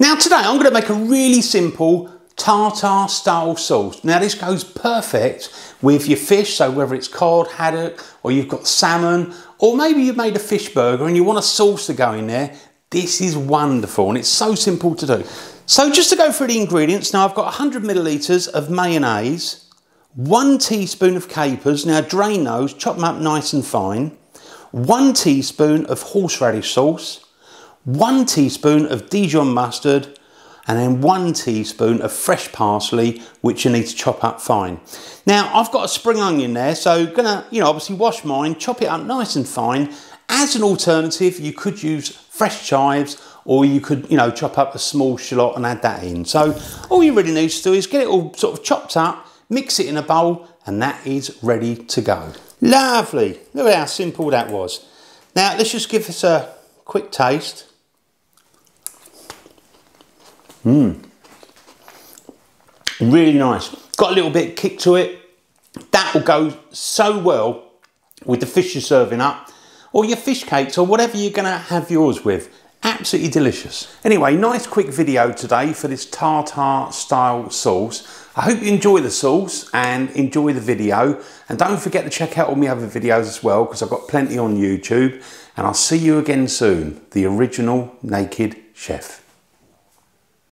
Now today I'm going to make a really simple tartar style sauce. Now this goes perfect with your fish, so whether it's cod, haddock, or you've got salmon, or maybe you've made a fish burger and you want a sauce to go in there, this is wonderful and it's so simple to do. So just to go through the ingredients, now I've got 100 millilitres of mayonnaise, one teaspoon of capers, now drain those, chop them up nice and fine, one teaspoon of horseradish sauce, one teaspoon of Dijon mustard, and then one teaspoon of fresh parsley, which you need to chop up fine. Now, I've got a spring onion there, so gonna, you know, obviously wash mine, chop it up nice and fine. As an alternative, you could use fresh chives or you could, you know, chop up a small shallot and add that in. So all you really need to do is get it all sort of chopped up, mix it in a bowl, and that is ready to go. Lovely. Look at how simple that was. Now, let's just give this a quick taste. Mmm. Really nice. Got a little bit kick to it. That will go so well with the fish you're serving up or your fish cakes or whatever you're going to have yours with. Absolutely delicious. Anyway, nice quick video today for this tartar style sauce. I hope you enjoy the sauce and enjoy the video. And don't forget to check out all my other videos as well because I've got plenty on YouTube. And I'll see you again soon. The original Naked Chef.